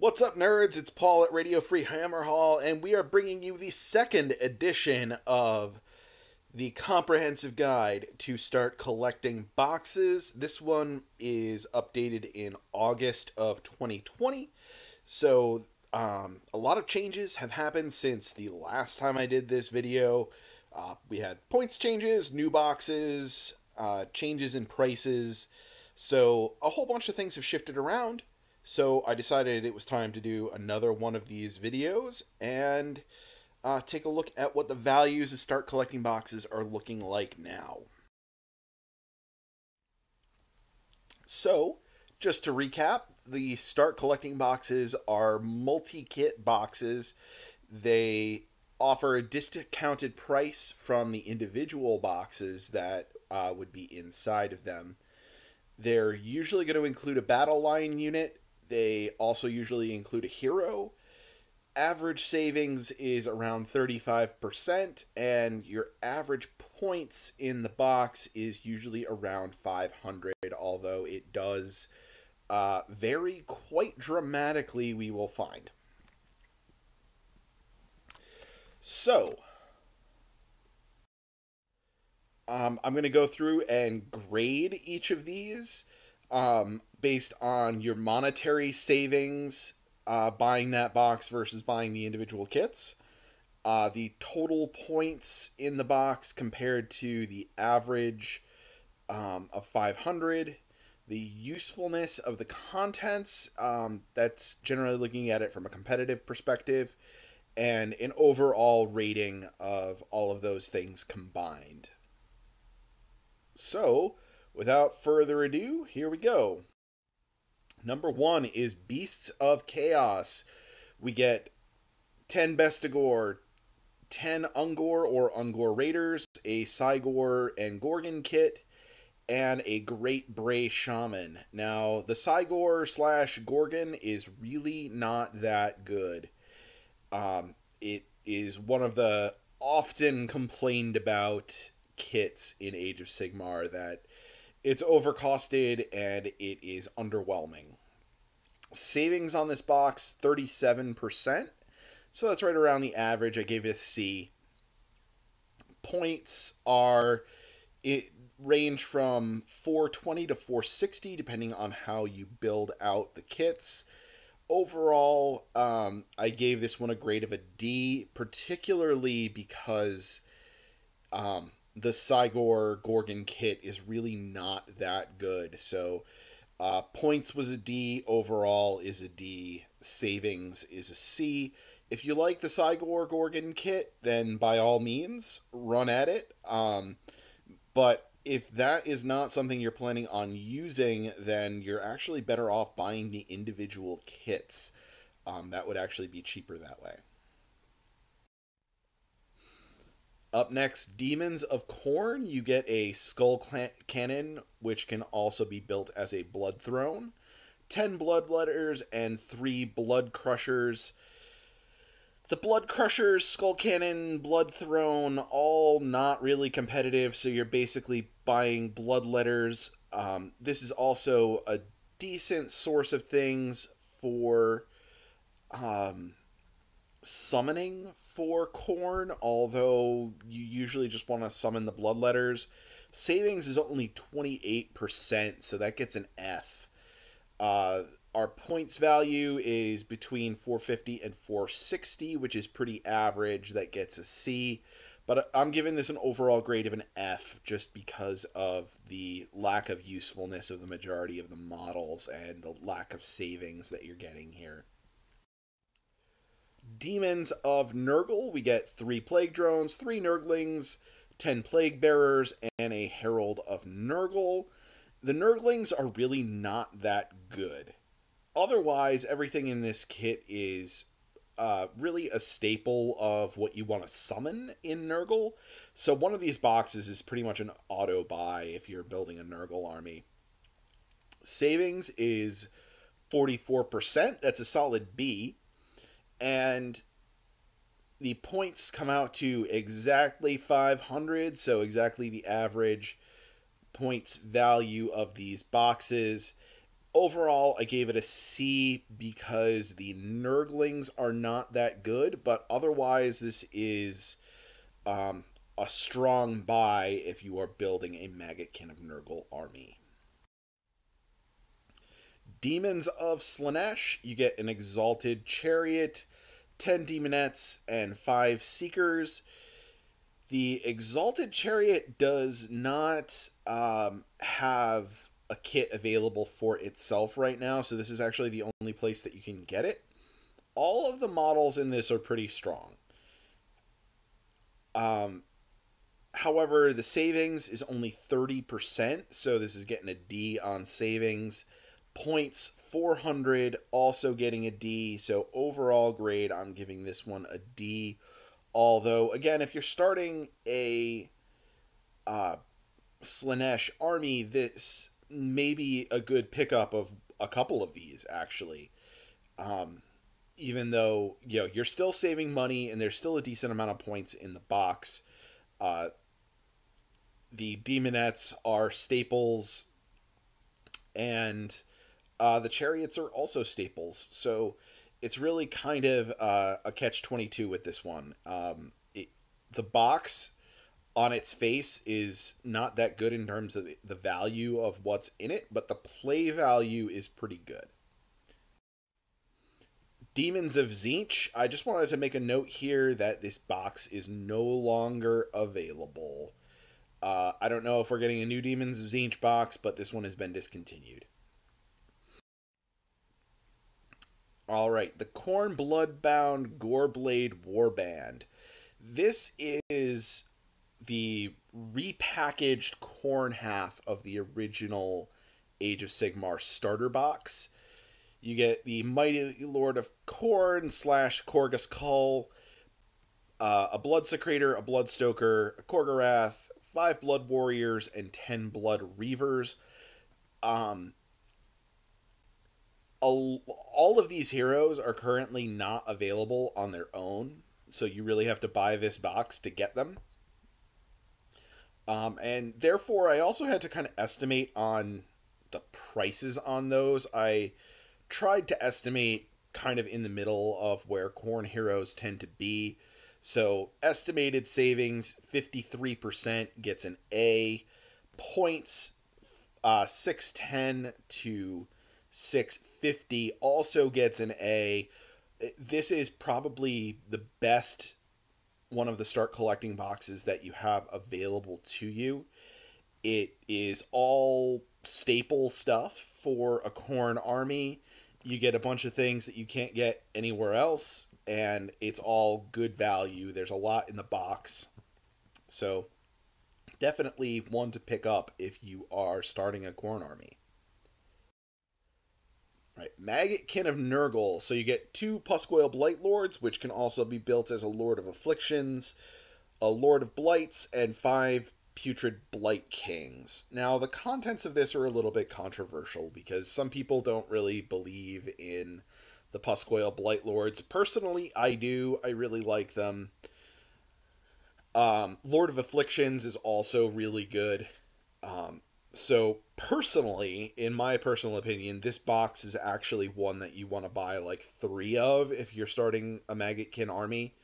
What's up, nerds? It's Paul at Radio Free Hammerhal, and we are bringing you the second edition of the comprehensive guide to start collecting boxes. This one is updated in August of 2020. So, um, a lot of changes have happened since the last time I did this video. Uh, we had points changes, new boxes, uh, changes in prices. So, a whole bunch of things have shifted around. So I decided it was time to do another one of these videos and uh, take a look at what the values of start collecting boxes are looking like now. So, just to recap, the start collecting boxes are multi-kit boxes. They offer a discounted price from the individual boxes that uh, would be inside of them. They're usually going to include a battle line unit they also usually include a hero. Average savings is around 35%, and your average points in the box is usually around 500, although it does uh, vary quite dramatically, we will find. So, um, I'm going to go through and grade each of these um, based on your monetary savings uh, buying that box versus buying the individual kits. Uh, the total points in the box compared to the average um, of 500. The usefulness of the contents, um, that's generally looking at it from a competitive perspective, and an overall rating of all of those things combined. So, without further ado, here we go. Number one is Beasts of Chaos. We get 10 Bestigor, 10 Ungor or Ungor Raiders, a Cygor and Ghorgon kit, and a Great Bray Shaman. Now, the Cygor slash Ghorgon is really not that good. Um, it is one of the often complained about kits in Age of Sigmar that it's overcosted and it is underwhelming. Savings on this box 37%. So that's right around the average. I gave it a C. Points are it range from 420 to 460 depending on how you build out the kits. Overall, um, I gave this one a grade of a D, particularly because um, the Cygor Ghorgon kit is really not that good. So uh, points was a D, overall is a D, savings is a C. If you like the Cygor Ghorgon kit, then by all means, run at it. Um, but if that is not something you're planning on using, then you're actually better off buying the individual kits. Um, that would actually be cheaper that way. Up next, Demons of Khorne. You get a Skull Cannon, which can also be built as a Blood Throne. 10 Bloodletters and 3 Blood Crushers. The Blood Crushers, Skull Cannon, Blood Throne, all not really competitive, so you're basically buying Bloodletters. Um, this is also a decent source of things for um, summoning for Khorne, although you usually just want to summon the blood letters. Savings is only 28%, so that gets an F. Uh, our points value is between 450 and 460, which is pretty average. That gets a C. But I'm giving this an overall grade of an F just because of the lack of usefulness of the majority of the models and the lack of savings that you're getting here. Demons of Nurgle, we get three Plague Drones, three Nurglings, ten Plague Bearers, and a Herald of Nurgle. The Nurglings are really not that good. Otherwise, everything in this kit is uh, really a staple of what you want to summon in Nurgle. So one of these boxes is pretty much an auto buy if you're building a Nurgle army. Savings is 44%. That's a solid B and the points come out to exactly 500 so exactly the average points value of these boxes overall, I gave it a C because the Nurglings are not that good, but otherwise, this is um, a strong buy if you are building a Maggotkin of Nurgle army. Demons of Slaanesh, you get an Exalted Chariot, 10 Demonettes, and 5 Seekers. The Exalted Chariot does not um, have a kit available for itself right now, so this is actually the only place that you can get it. All of the models in this are pretty strong. Um, however, the savings is only 30%, so this is getting a D on savings. Points 400, also getting a D, so overall grade, I'm giving this one a D. Although, again, if you're starting a uh, Slaanesh army, this may be a good pickup of a couple of these, actually. Um, even though, you know, you're still saving money and there's still a decent amount of points in the box. Uh, the demonettes are staples, and uh, the chariots are also staples. So it's really kind of uh, a catch 22 with this one. Um, it, the box on its face is not that good in terms of the value of what's in it, but the play value is pretty good. Demons of Tzeentch, I just wanted to make a note here that this box is no longer available. Uh, I don't know if we're getting a new Demons of Tzeentch box, but this one has been discontinued. All right, the Khorne Bloodbound Goreblade Warband. This is the repackaged Khorne half of the original Age of Sigmar starter box. You get the Mighty Lord of Khorne slash Korghos Khul, uh, a Bloodsecrator, a Blood Stoker, a Khorgorath, five Blood Warriors, and ten Blood Reavers. Um, all of these heroes are currently not available on their own, so you really have to buy this box to get them. Um, and therefore, I also had to kind of estimate on the prices on those. I tried to estimate kind of in the middle of where Khorne heroes tend to be. So, estimated savings 53% gets an A, points uh, 610 to 650 also gets an A. This is probably the best one of the start collecting boxes that you have available to you. It is all staple stuff for a Khorne army. You get a bunch of things that you can't get anywhere else, and it's all good value. There's a lot in the box. So, definitely one to pick up if you are starting a Khorne army. Right, Maggotkin of Nurgle. So you get two Pusgoyle Blight Lords, which can also be built as a Lord of Afflictions, a Lord of Blights, and five Putrid Blight Kings. Now, the contents of this are a little bit controversial because some people don't really believe in the Pusgoyle Blight Lords. Personally, I do. I really like them. Um, Lord of Afflictions is also really good. Um, so personally, in my personal opinion, this box is actually one that you want to buy like three of if you're starting a Maggotkin army.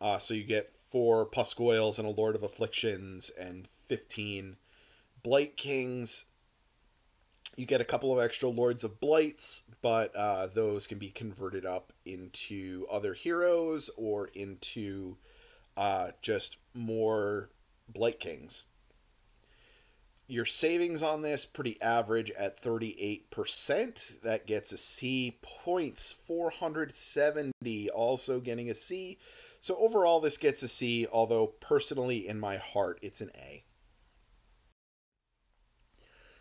Uh, so you get four Pusgoyles and a Lord of Afflictions and 15 Blight Kings. You get a couple of extra Lords of Blights, but uh, those can be converted up into other heroes or into uh, just more Blight Kings your savings on this pretty average at 38%. That gets a C. Points 470, also getting a C. So overall, this gets a C, although personally in my heart, it's an A.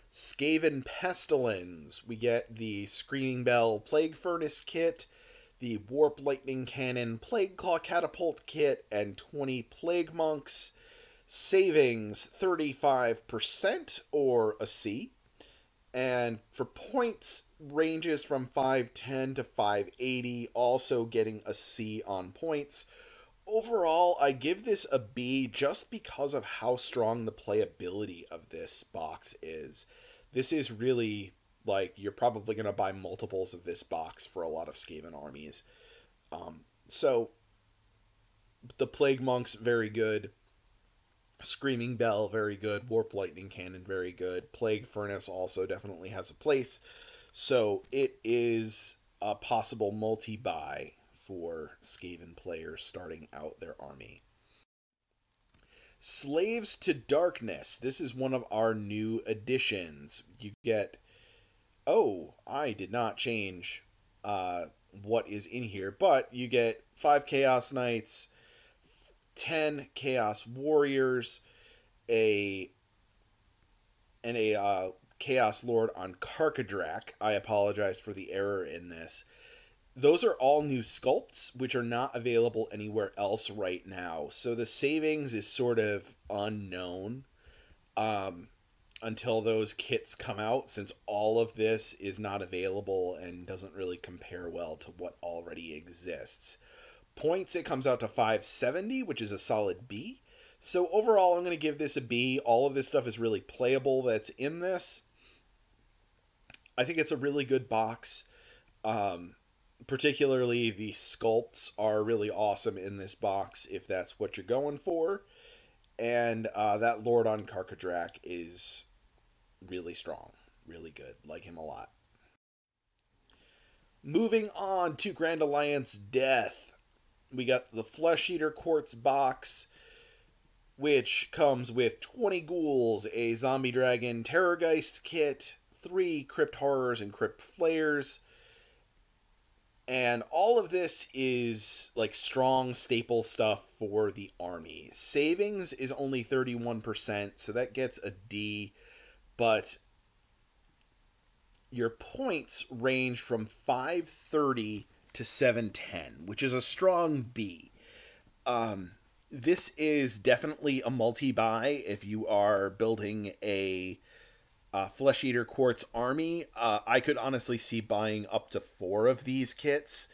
Skaven Pestilens. We get the Screaming Bell Plague Furnace kit, the Warp Lightning Cannon Plague Claw Catapult kit, and 20 Plague Monks savings 35% or a C. And for points, ranges from 510 to 580, also getting a C on points. Overall, I give this a B just because of how strong the playability of this box is. This is really Like you're probably going to buy multiples of this box for a lot of Skaven armies. Um, so the Plague Monks very good. Screaming Bell very good. Warp Lightning Cannon very good. Plague Furnace also definitely has a place. So it is a possible multi buy for Skaven players starting out their army. Slaves to Darkness. This is one of our new additions. You get. Oh, I did not change uh, what is in here, but you get five Chaos Knights, 10 Chaos Warriors, a. and a uh, Chaos Lord on Karkadrak. I apologize for the error in this those are all new sculpts which are not available anywhere else right now so the savings is sort of unknown um, until those kits come out since all of this is not available and doesn't really compare well to what already exists points it comes out to 570 which is a solid b so overall i'm going to give this a b all of this stuff is really playable that's in this i think it's a really good box um, particularly the sculpts are really awesome in this box if that's what you're going for. And uh, that Lord on Karkadrak is really strong, really good. Like him a lot. Moving on to Grand Alliance Death. We got the Flesh Eater Courts box, which comes with 20 ghouls, a zombie dragon terrorgeist kit, three crypt horrors and crypt flayers, and all of this is like strong staple stuff for the army. Savings is only 31%, so that gets a D, but your points range from 530 to 710, which is a strong B. Um, this is definitely a multi buy if you are building a uh, Flesh Eater Courts Army. Uh, I could honestly see buying up to four of these kits,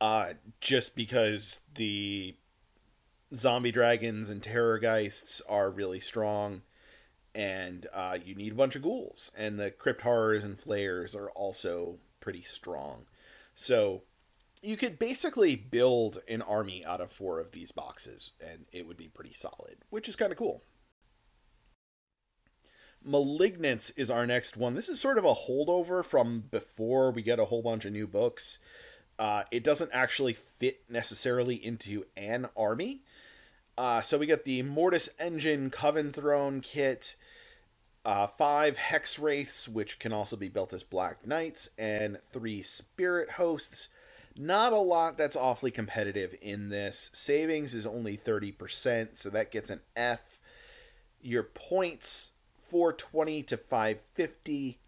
uh, just because the zombie dragons and terror geists are really strong, and uh, you need a bunch of ghouls, and the crypt horrors and flayers are also pretty strong. So you could basically build an army out of four of these boxes, and it would be pretty solid, which is kind of cool. Malignants is our next one. This is sort of a holdover from before we get a whole bunch of new books. Uh, it doesn't actually fit necessarily into an army. Uh, so we get the Mortis Engine Coven Throne kit, uh, five Hex Wraiths, which can also be built as Black Knights, and three Spirit Hosts. Not a lot that's awfully competitive in this. Savings is only 30%, so that gets an F. Your points 420 to 550.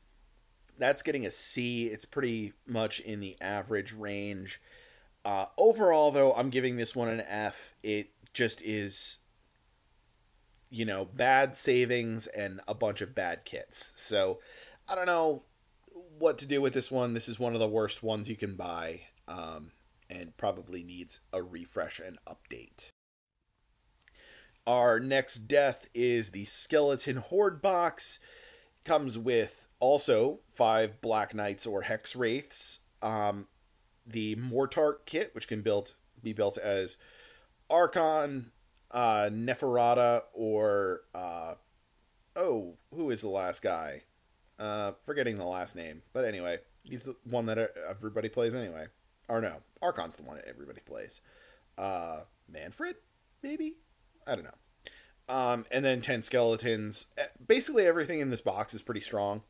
That's getting a C. It's pretty much in the average range. Uh, overall, though, I'm giving this one an F. It just is, you know, bad savings and a bunch of bad kits. So I don't know what to do with this one. This is one of the worst ones you can buy um, and probably needs a refresh and update. Our next death is the Skeleton Horde box. Comes with also five Black Knights or Hex Wraiths. Um, the Mortarch kit, which can build be built as Arkhan, uh, Neferata, or uh, oh, who is the last guy? Uh, forgetting the last name, but anyway, he's the one that everybody plays anyway. Or no, Arkhan's the one that everybody plays. Uh, Mannfred, maybe I don't know. Um, and then 10 skeletons. Eh, basically, everything in this box is pretty strong.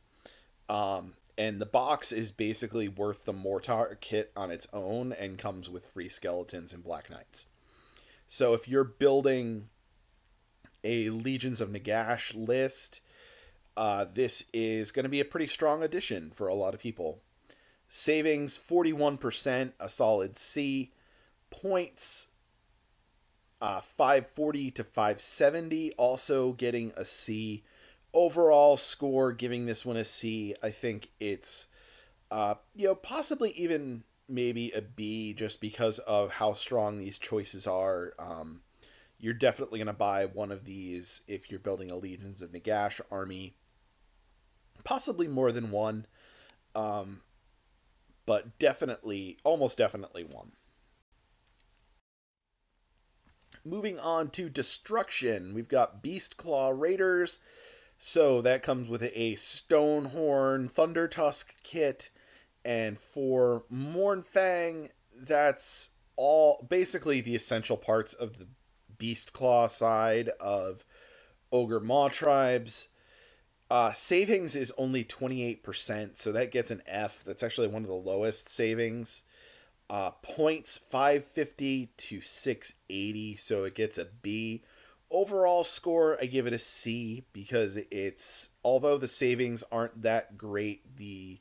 Um, and the box is basically worth the Mortarch kit on its own and comes with free skeletons and black knights. So if you're building a Legions of Nagash list, uh, this is going to be a pretty strong addition for a lot of people. Savings 41%, a solid C. Points uh, 540 to 570, also getting a C. Overall score, giving this one a C. I think it's, uh, you know, possibly even maybe a B just because of how strong these choices are. Um, you're definitely going to buy one of these if you're building a Legions of Nagash army. Possibly more than one. Um, but definitely, almost definitely one. Moving on to destruction, we've got Beast Claw Raiders. So that comes with a Stonehorn Thunder Tusk kit, and for Mournfang, that's all basically the essential parts of the Beast Claw side of Ogor Mawtribes. Uh, savings is only 28%, so that gets an F. That's actually one of the lowest savings. Uh, points 550 to 680, so it gets a B. Overall score, I give it a C because it's, although the savings aren't that great, the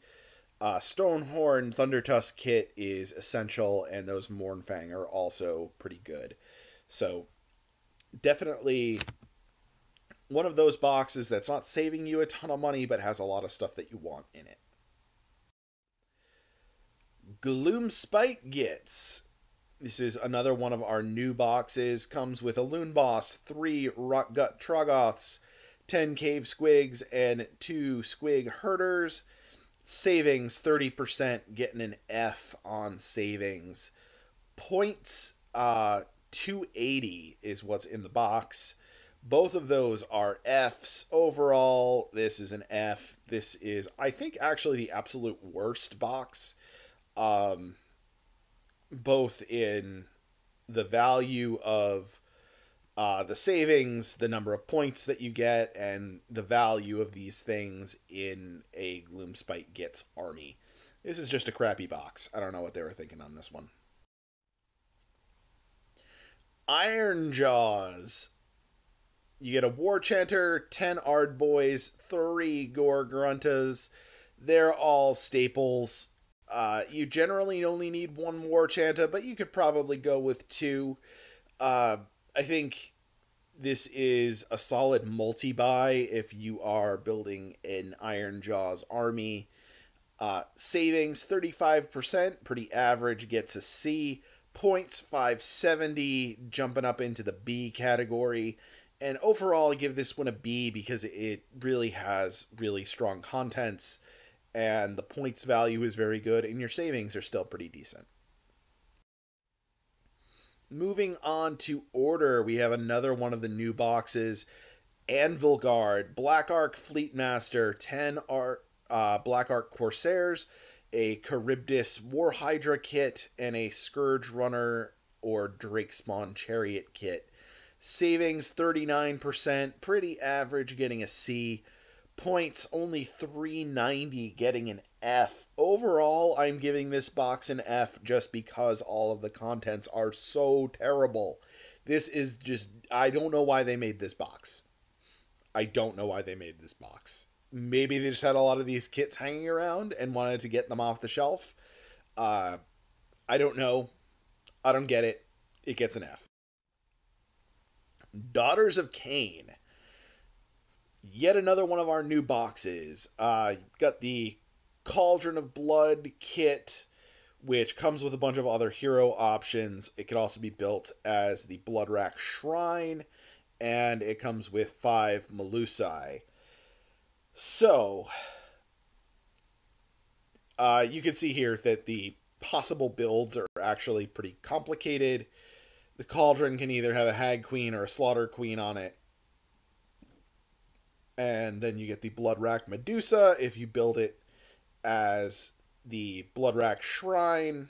uh, Stonehorn Thundertusk kit is essential, and those Mournfang are also pretty good. So, definitely one of those boxes that's not saving you a ton of money but has a lot of stuff that you want in it. Gloomspite gets. This is another one of our new boxes. Comes with a Loon Boss, three Rock Gut Troggoths, 10 Cave Squigs, and two Squig Herders. Savings 30%, getting an F on savings. Points uh, 280 is what's in the box. Both of those are Fs. Overall, this is an F. This is, I think, actually the absolute worst box. Um, both in the value of uh, the savings, the number of points that you get, and the value of these things in a Gloomspite Gitz army. This is just a crappy box. I don't know what they were thinking on this one. Ironjawz you get a War Chanter, 10 Ardboys, 3 Gore Gruntas. They're all staples. Uh, you generally only need one War Chanter, but you could probably go with two. Uh, I think this is a solid multi buy if you are building an Ironjawz army. Uh, savings 35%, pretty average, gets a C. Points 570, jumping up into the B category and overall, I give this one a B because it really has really strong contents, and the points value is very good, and your savings are still pretty decent. Moving on to order, we have another one of the new boxes. Anvilgard, Black Ark Fleetmaster, 10 Ark, uh, Black Ark Corsairs, a Kharibdyss War Hydra kit, and a Scourge Runner or Drake Spawn Chariot kit. Savings 39%, pretty average, getting a C. Points only 390, getting an F. Overall, I'm giving this box an F just because all of the contents are so terrible. This is just, I don't know why they made this box. I don't know why they made this box. Maybe they just had a lot of these kits hanging around and wanted to get them off the shelf. Uh, I don't know. I don't get it. It gets an F. Daughters of Khaine. Yet another one of our new boxes. Uh, got the Cauldron of Blood kit, which comes with a bunch of other hero options. It could also be built as the Bloodwrack Shrine, and it comes with five Melusai. So, uh, you can see here that the possible builds are actually pretty complicated. The cauldron can either have a hag queen or a slaughter queen on it. And then you get the Bloodwrack Medusa if you build it as the Bloodwrack shrine.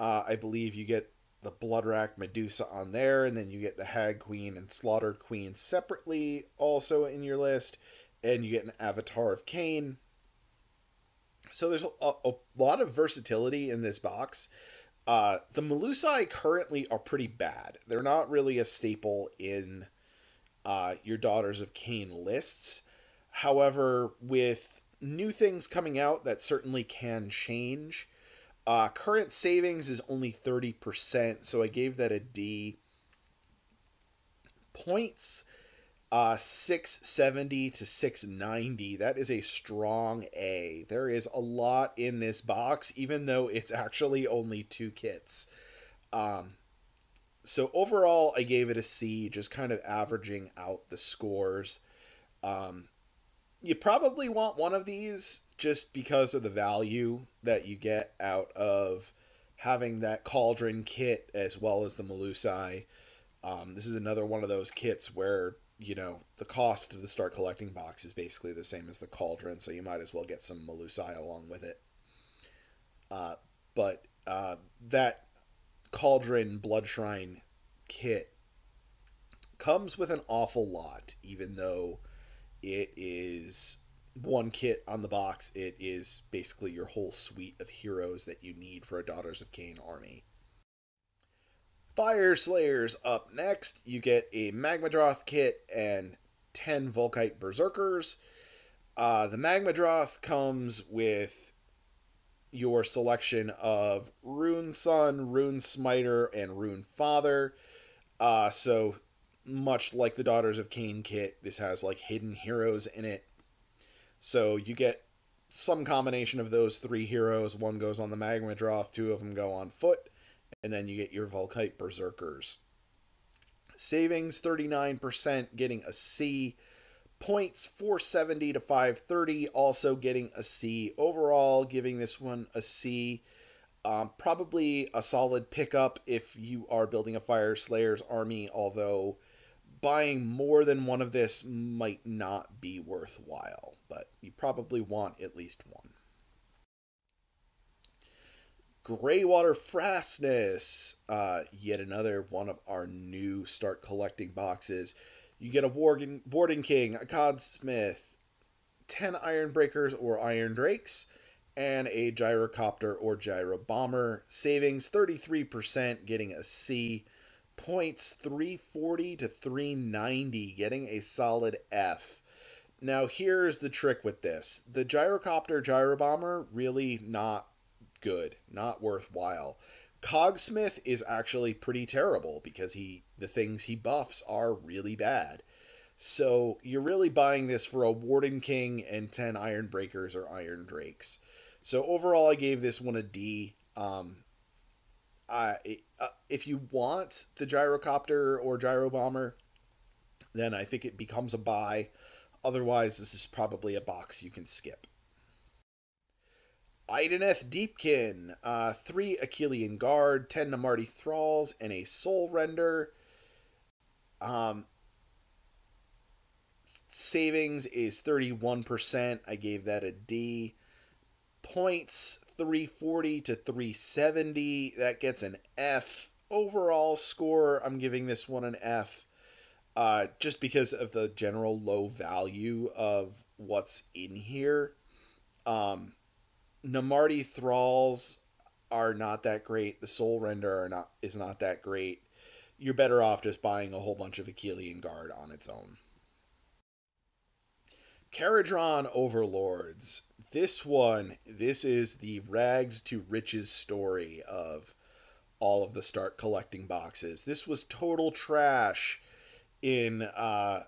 Uh, I believe you get the Bloodwrack Medusa on there, and then you get the hag queen and slaughter queen separately also in your list, and you get an avatar of Khaine. So there's a, a lot of versatility in this box. Uh, the Melusai currently are pretty bad. They're not really a staple in uh, your Daughters of Khaine lists. However, with new things coming out, that certainly can change. Uh, current savings is only 30%, so I gave that a D. Points uh, 670 to 690. That is a strong A. There is a lot in this box, even though it's actually only two kits. Um, so overall, I gave it a C, just kind of averaging out the scores. Um, you probably want one of these just because of the value that you get out of having that cauldron kit as well as the Melusai. Um, this is another one of those kits where you know the cost of the start collecting box is basically the same as the cauldron, so you might as well get some Melusai along with it. Uh, but uh, that cauldron blood shrine kit comes with an awful lot, even though it is one kit on the box. It is basically your whole suite of heroes that you need for a Daughters of Khaine army. Fyreslayers up next. You get a Magmadroth kit and 10 Vulkite Berserkers. Uh, the Magmadroth comes with your selection of Rune Son, Rune Smiter, and Rune Father. Uh, so much like the Daughters of Khaine kit, this has like hidden heroes in it. So you get some combination of those three heroes. One goes on the Magmadroth, two of them go on foot, and then you get your Vulkite Berserkers. Savings 39%, getting a C. Points 470 to 530, also getting a C. Overall, giving this one a C. Um, probably a solid pickup if you are building a Fyreslayer's army, although buying more than one of this might not be worthwhile, but you probably want at least one. Greywater Fastness, uh, yet another one of our new start collecting boxes. You get a Warden, Warden King, a Cogsmith, 10 Iron Breakers or Iron Drakes, and a Gyrocopter or Gyro Bomber. Savings 33%, getting a C points 340 to 390, getting a solid F. Now, here's the trick with this the gyrocopter Gyro Bomber, really not good, not worthwhile. Cogsmith is actually pretty terrible because he the things he buffs are really bad. So you're really buying this for a Warden King and 10 Iron Breakers or Iron Drakes. So overall, I gave this one a D. Um, uh, if you want the gyrocopter or gyro bomber, then I think it becomes a buy. Otherwise, this is probably a box you can skip. Idoneth Deepkin, uh, three Akhelian Guard, 10 Namarti Thralls, and a Soul Render. Um, savings is 31%. I gave that a D. Points 340 to 370. That gets an F. Overall score, I'm giving this one an F. Uh, just because of the general low value of what's in here. Um, Namarti Thralls are not that great. The Soul Render are not is not that great. You're better off just buying a whole bunch of Akhelian Guard on its own. Kharadron Overlords this one, this is the rags to riches story of all of the start collecting boxes. This was total trash in uh,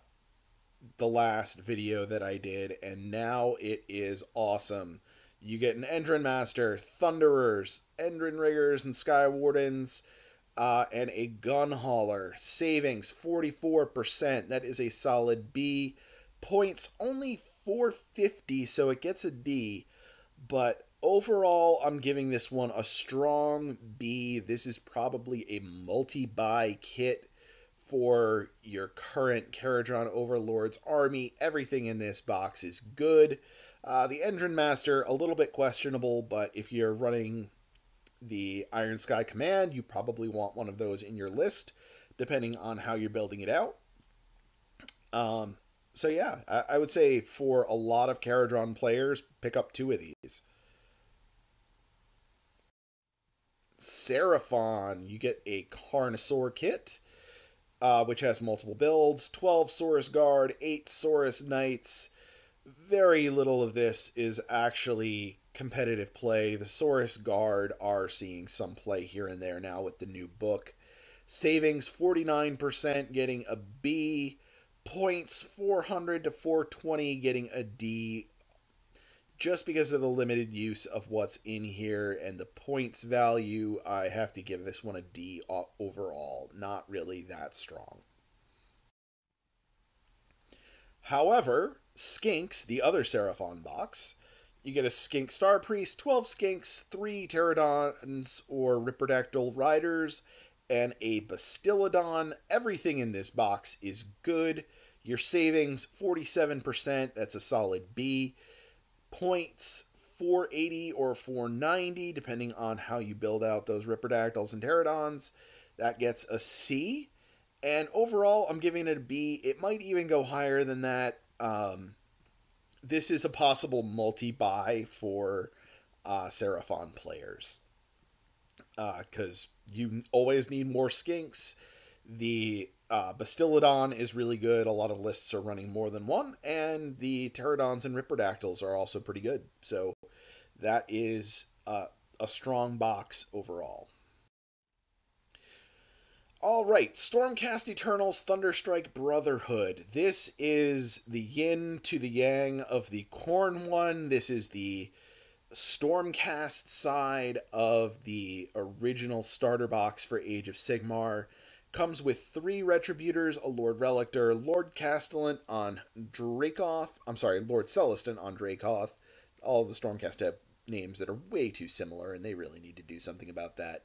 the last video that I did, and now it is awesome. You get an Endrin Master, Thunderers, Endrin Riggers, and Sky Wardens, uh, and a Gun Hauler. Savings 44%. That is a solid B. Points only 450, so it gets a D. But overall, I'm giving this one a strong B. This is probably a multi buy kit for your current Kharadron Overlord's army. Everything in this box is good. Uh, the Endrin Master, a little bit questionable, but if you're running the Iron Sky Command, you probably want one of those in your list, depending on how you're building it out. Um, so yeah, I, I, would say for a lot of Kharadron players, pick up two of these. Seraphon, you get a Carnosaur kit, uh, which has multiple builds 12 Saurus Guard, 8 Saurus Knights. Very little of this is actually competitive play. The Saurus Guard are seeing some play here and there now with the new book. Savings 49%, getting a B points 400 to 420 getting a D just because of the limited use of what's in here and the points value I have to give this one a D overall not really that strong however Skinks the other Seraphon box you get a Skink Star Priest, 12 Skinks, 3 Pterodons or Ripperdactyl Riders, and a Bastiladon. Everything in this box is good. Your savings, 47%, that's a solid B. Points, 480 or 490, depending on how you build out those Ripperdactyls and Pterodons. That gets a C. And overall, I'm giving it a B. It might even go higher than that. Um, this is a possible multi-buy for uh, Seraphon players. Because uh, you always need more skinks. The uh, Bastiladon is really good. A lot of lists are running more than one. And the Pterodons and Ripperdactyls are also pretty good. So that is uh, a strong box overall. All right, Stormcast Eternals Thunderstrike Brotherhood. This is the yin to the yang of the Khorne one. This is the Stormcast side of the original starter box for Age of Sigmar. Comes with three Retributors, a Lord Relictor, Lord Castellan on Dracoth. I'm sorry, Lord Celestant on Dracoth. All the Stormcast have names that are way too similar, and they really need to do something about that.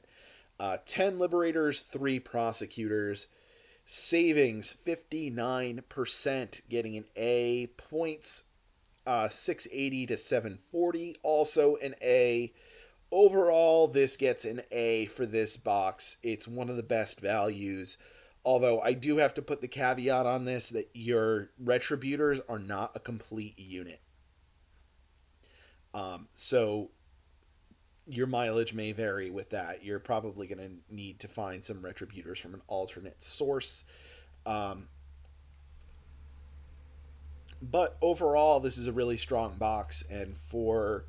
Uh, 10 liberators, 3 prosecutors. Savings 59%, getting an A. Points uh, 680 to 740, also an A. Overall, this gets an A for this box. It's one of the best values. Although I do have to put the caveat on this that your retributors are not a complete unit. Um, so your mileage may vary with that. You're probably going to need to find some retributors from an alternate source. Um, but overall, this is a really strong box, and for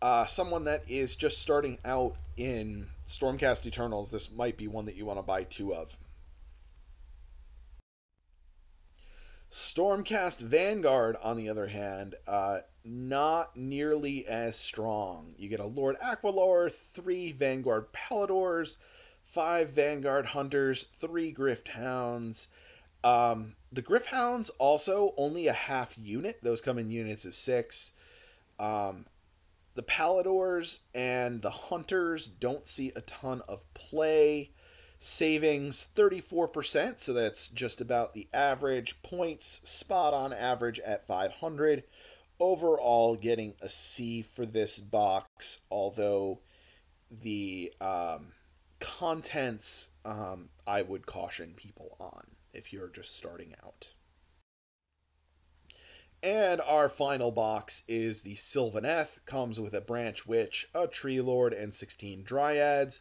uh, someone that is just starting out in Stormcast Eternals, this might be one that you want to buy two of. Stormcast Vanguard, on the other hand, uh, not nearly as strong. You get a Lord Aquilor, three Vanguard Palladors, five Vanguard Hunters, three Gryph-hounds. Um, the Gryph-hounds also only a half unit. Those come in units of six. Um, the Palladors and the Hunters don't see a ton of play. Savings 34%, so that's just about the average. Points spot on average at 500 overall getting a C for this box, although the um, contents um, I would caution people on if you're just starting out. And our final box is the Sylvaneth. Comes with a Branch Witch, a Tree Lord, and 16 Dryads.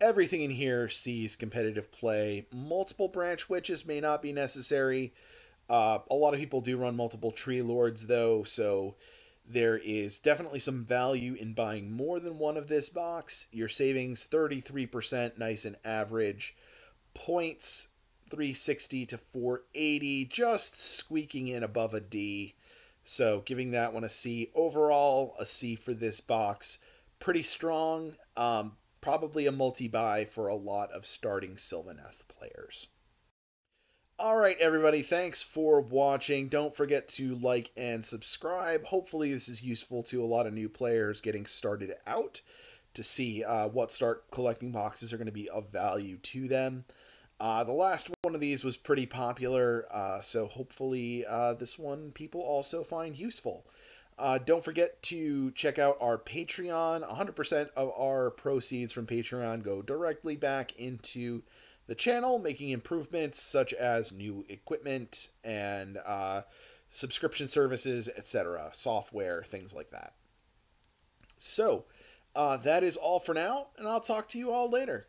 Everything in here sees competitive play. Multiple Branch Witches may not be necessary. Uh, a lot of people do run multiple tree lords though, so there is definitely some value in buying more than one of this box. Your savings 33%, nice and average. Points 360 to 480, just squeaking in above a D. So giving that one a C. Overall, a C for this box. Pretty strong. Um, probably a multi-buy for a lot of starting Sylvaneth players. All right, everybody, thanks for watching. Don't forget to like and subscribe. Hopefully, this is useful to a lot of new players getting started out to see uh, what start collecting boxes are going to be of value to them. Uh, the last one of these was pretty popular, uh, so hopefully uh, this one people also find useful. Uh, don't forget to check out our Patreon. 100% of our proceeds from Patreon go directly back into the channel, making improvements such as new equipment and uh, subscription services, etc., software, things like that. So, uh, that is all for now, and I'll talk to you all later.